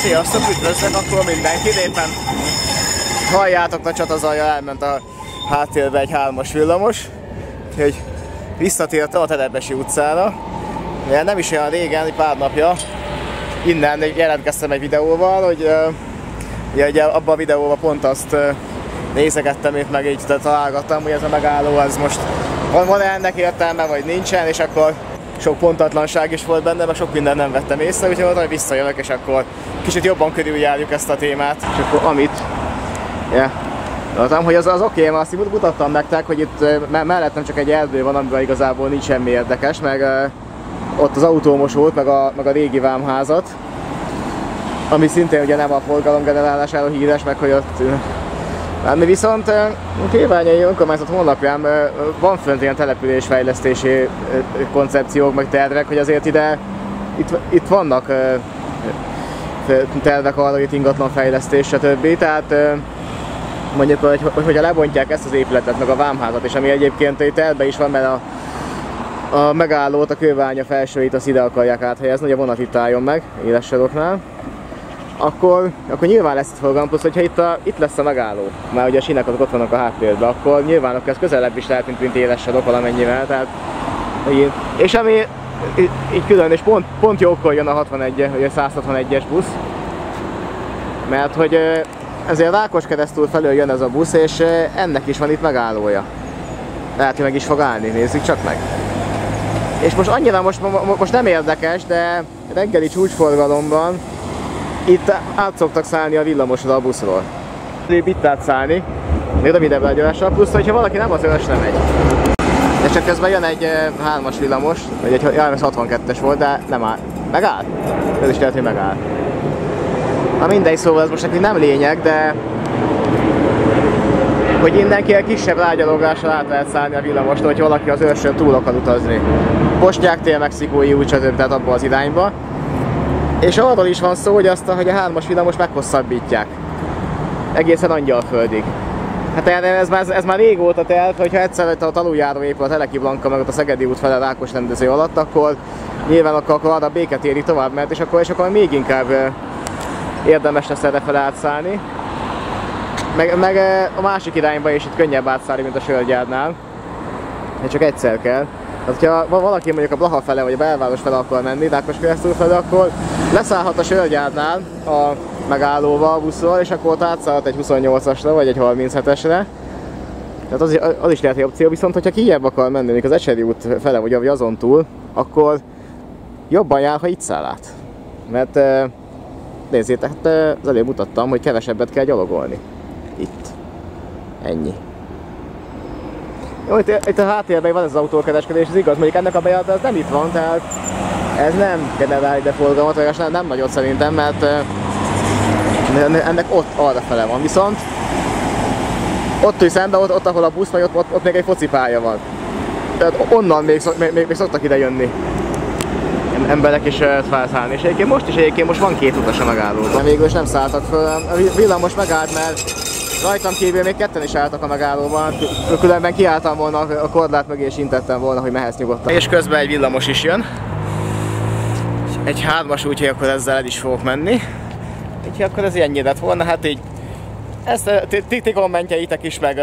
Sziasztok, üdvözlök akkor mindenkit, éppen halljátok a csatazaja, elment a háttérbe egy hármas villamos, úgyhogy visszatértem a Telepesi utcára, mert nem is olyan régen, egy pár napja, innen jelentkeztem egy videóval, hogy uh, ugye, abban a videóban pont azt nézegettem itt meg így találgattam, hogy ez a megálló az most van, van -e ennek értelme, vagy nincsen, és akkor sok pontatlanság is volt benne, mert sok minden nem vettem észre, úgyhogy mondtam, hogy visszajövök, és akkor kicsit jobban körüljárjuk ezt a témát. És akkor amit, yeah. Mondtam, hogy az, az oké, okay, mert azt mutattam nektek, hogy itt mellettem csak egy erdő van, amiben igazából nincs semmi érdekes, meg uh, ott az autómosót, meg a, meg a régi vámházat, ami szintén ugye nem a forgalomgenerálásáról híres, meg hogy ott ami viszont Kíványai önkormányzat honlapján van fönt ilyen településfejlesztési koncepciók, meg tervek, hogy azért ide, itt, itt vannak tervek arra, hogy itt ingatlan fejlesztés, stb. Tehát mondjuk, hogy, hogy lebontják ezt az épületet, meg a vámházat, és ami egyébként itt tervben is van, mert a, a megállót, a kőványa felsőit azt ide akarják áthelyezni, hogy a vonat itt álljon meg, éles soroknál akkor, akkor nyilván lesz itt forgalom, plusz hogyha itt, a, itt lesz a megálló, már ugye a sinek azok ott vannak a háttérben, akkor nyilván akkor ez közelebb is lehet, mint, mint éles sarok valamennyivel, tehát így. És ami így, így külön, és pont, pont jókor jön a 61 vagy a 161-es busz, mert hogy ezért Rákos keresztül felől jön ez a busz, és ennek is van itt megállója. Lehet, hogy meg is fog állni, nézzük csak meg. És most annyira most, most nem érdekes, de reggeli csúcsforgalomban itt át szoktak szállni a villamosra a buszról. Itt átszállni, még rövidebb legyolással, plusz hogyha valaki nem az ös nem megy. És csak közben jön egy hármas villamos, vagy egy 62-es volt, de nem áll. Megáll? Ez is lehet, hogy megáll. Na mindegy, szóval ez most nekünk nem lényeg, de hogy innen ilyen kisebb rágyalogással át lehet szállni a villamostól, hogy valaki az őrsön túl akar utazni. Postják tél Mexikói úgy, tehát abba az irányba. És arról is van szó, hogy azt, hogy a hármas villamos meghosszabbítják. Egészen angyalföldig. Hát ez már, ez már régóta telt, hogyha egyszer a taluljáró épül a Teleki Blanka meg ott a Szegedi út fele Rákos rendező alatt, akkor nyilván akkor, akkor arra béketéri tovább ment, és akkor, és akkor még inkább érdemes lesz erre fel átszállni. Meg, meg a másik irányba is itt könnyebb átszállni, mint a Sörgyárnál. De csak egyszer kell. Tehát, ha valaki mondjuk a Blaha fele vagy a belváros fele akar menni, Rákos keresztül fele, akkor leszállhat a Sörgyárnál a megállóval a buszról, és akkor ott átszállhat egy 28-asra vagy egy 37-esre. Tehát az, az is lehet egy opció, viszont hogyha kijebb akar menni, még az Ecseri út fele, vagy azon túl, akkor jobban jár, ha itt száll át. Mert nézzétek, hát az előbb mutattam, hogy kevesebbet kell gyalogolni. Itt. Ennyi. Jó, itt, itt a háttérben van ez az autókereskedés, ez igaz, mondjuk ennek a bejárata az nem itt van, tehát ez nem generál ide forgalmat, vagy nem, nem nagyot szerintem, mert ennek ott arra fele van. Viszont ott is szemben, ott, ott ahol a busz vagy, ott, ott, ott még egy focipálya van. Tehát onnan még, még, még, még szoktak ide jönni emberek is felszállni. És egyébként most is egyébként most van két utas a megállóban. Végül is nem szálltak föl. A villamos megállt, mert Rajtam kívül még ketten is álltak a megállóban, különben kiálltam volna a korlát mögé és intettem volna, hogy mehetsz nyugodtan. És közben egy villamos is jön. Egy hármas, úgyhogy akkor ezzel el is fogok menni. Úgyhogy akkor ez ennyi lett volna, hát így ezt ti kommentjeitek is, meg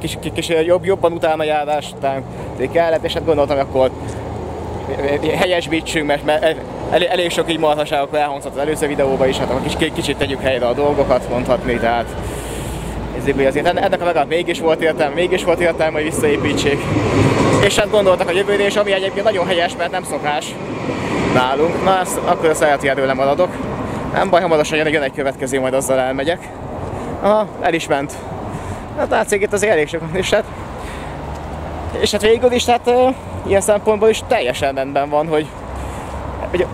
kis, kis, jobb, jobban utána járás után kellett, és hát gondoltam, akkor helyesbítsünk, mert, mert elég, elég sok így marhaságok elhangzott az előző videóban is, hát akkor kicsit tegyük helyre a dolgokat mondhatni, tehát ezért azért ennek a legalább mégis volt értelme, mégis volt értelme, hogy visszaépítsék. És hát gondoltak a jövőre, és ami egyébként nagyon helyes, mert nem szokás nálunk. Na, ezt, akkor a saját maradok. Nem baj, hamarosan jön, jön egy következő, majd azzal elmegyek. Aha, el is ment. Hát látszik itt az elég sok, és hát, és hát végül is, tehát ilyen szempontból is teljesen rendben van, hogy, hogy,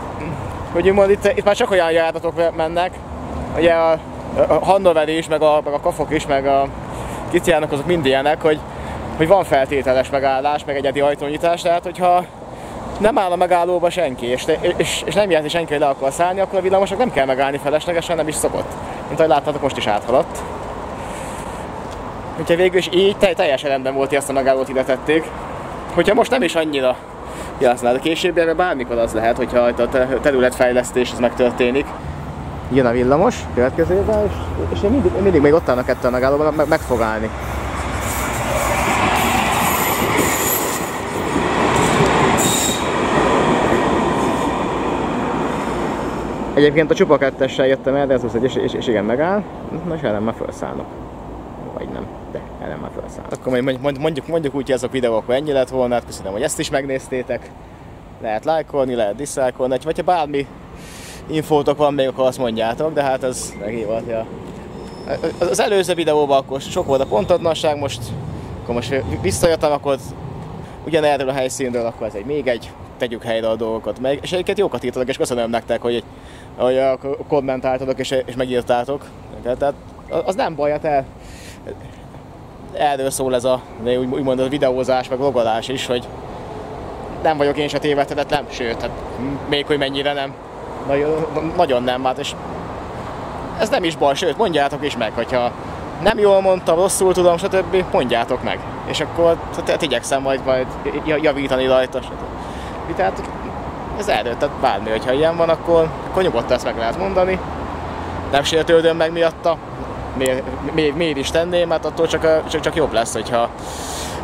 hogy úgymond itt, itt már csak olyan járatok mennek, ugye a Hannover is, meg a, meg a kafok is, meg a kiciának azok mind ilyenek, hogy, hogy van feltételes megállás, meg egyedi ajtónyitás, tehát hogyha nem áll a megállóba senki, és, és, és nem jelzi senki, hogy le akar szállni, akkor a villamosok nem kell megállni feleslegesen, nem is szokott. Mint ahogy láttátok, most is áthaladt. Úgyhogy végül is így teljesen rendben volt, hogy ezt a megállót ide tették. Hogyha most nem is annyira jasznál, de később bármikor az lehet, hogyha a területfejlesztés ez megtörténik, jön a villamos következőben, és, és én mindig, mindig még ott állnak kettő a megállóban, meg, meg fog állni. Egyébként a csupa kettessel jöttem el, de ez az egy, és, és, és igen, megáll. Na, és ellen már felszállnak. Vagy nem, de ellen már felszállnak. Akkor majd mondjuk, mondjuk úgy, hogy ezek a videók ennyi lett volna, hát köszönöm, hogy ezt is megnéztétek. Lehet lájkolni, lehet diszlájkolni, vagy ha bármi infótok van még, akkor azt mondjátok, de hát ez meghívott, ja. Az előző videóban akkor sok volt a pontadlanság, most, akkor most visszajöttem, akkor ugyanerről a helyszínről, akkor ez egy még egy, tegyük helyre a dolgokat meg, és egyébként jókat írtatok, és köszönöm nektek, hogy, hogy kommentáltatok és, és megírtátok. Tehát az nem baj, hát el, erről szól ez a, úgy, úgymond a videózás, meg logolás is, hogy nem vagyok én se tévedhetetlen, sőt, hát még hogy mennyire nem. Nagyon, nagyon nem, hát és ez nem is baj, sőt, mondjátok is meg, hogyha nem jól mondtam, rosszul tudom, stb. mondjátok meg. És akkor tehát igyekszem majd, majd javítani rajta, stb. Tehát ez erről, tehát bármi, hogyha ilyen van, akkor, akkor nyugodtan ezt meg lehet mondani. Nem sértődöm meg miatta, miért, miért, miért is tenném, mert attól csak, csak, csak jobb lesz, hogyha,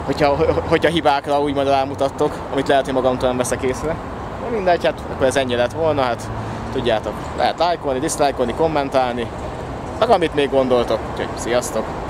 hogyha, hogyha hibákra úgymond rámutattok, amit lehet, hogy magamtól nem veszek észre. De mindegy, hát akkor ez ennyi lett volna, hát tudjátok, lehet lájkolni, diszlájkolni, kommentálni, meg amit még gondoltok, úgyhogy sziasztok!